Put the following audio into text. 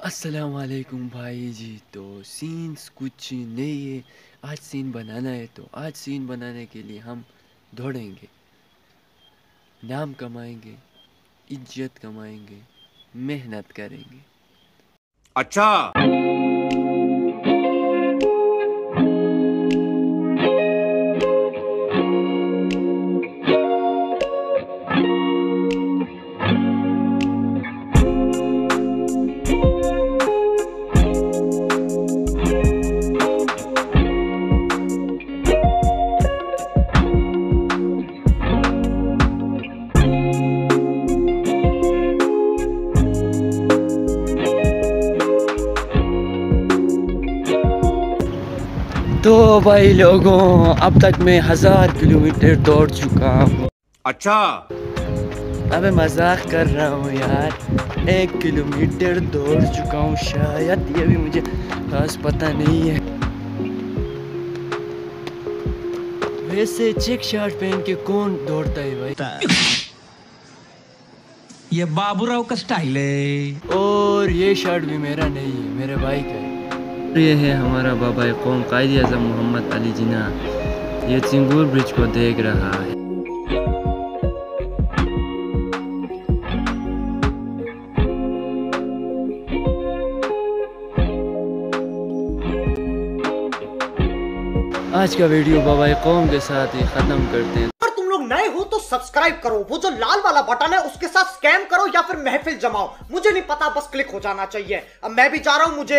अस्सलाम वालेकुम भाई जी तो सीन्स कुछ नहीं है। आज सीन बनाना है तो आज सीन बनाने के लिए हम दौड़ेंगे। नाम कमाएँगे, इज़्ज़त कमाएँगे, मेहनत करेंगे। अच्छा। तो भाई लोगों अब तक मैं हज़ार किलोमीटर दौड़ चुका हूँ। अच्छा। अबे मज़ाक कर रहा हूँ यार एक किलोमीटर दौड़ चुका हूँ शायद ये भी मुझे खास पता नहीं है। वैसे चेक शर्ट पहन के कौन दौड़ता है भाई? ये बाबूराव का स्टाइल है। और ये शर्ट भी मेरा नहीं है मेरे भाई का है। ये है हमारा बाबा कौम कायद अजम मोहम्मद अली जिना। ये चिंगूर ब्रिज को देख रहा है। आज का वीडियो बाबा कौम के साथ ही ख़त्म करते हैं। अगर तुम लोग नए हो तो सब्सक्राइब करो। वो जो लाल वाला बटन है, उसके साथ स्कैम करो या फिर महफिल जमाओ। मुझे नहीं पता, बस क्लिक हो जाना चाहिए। अब मैं भी जा रहा हूँ, मुझे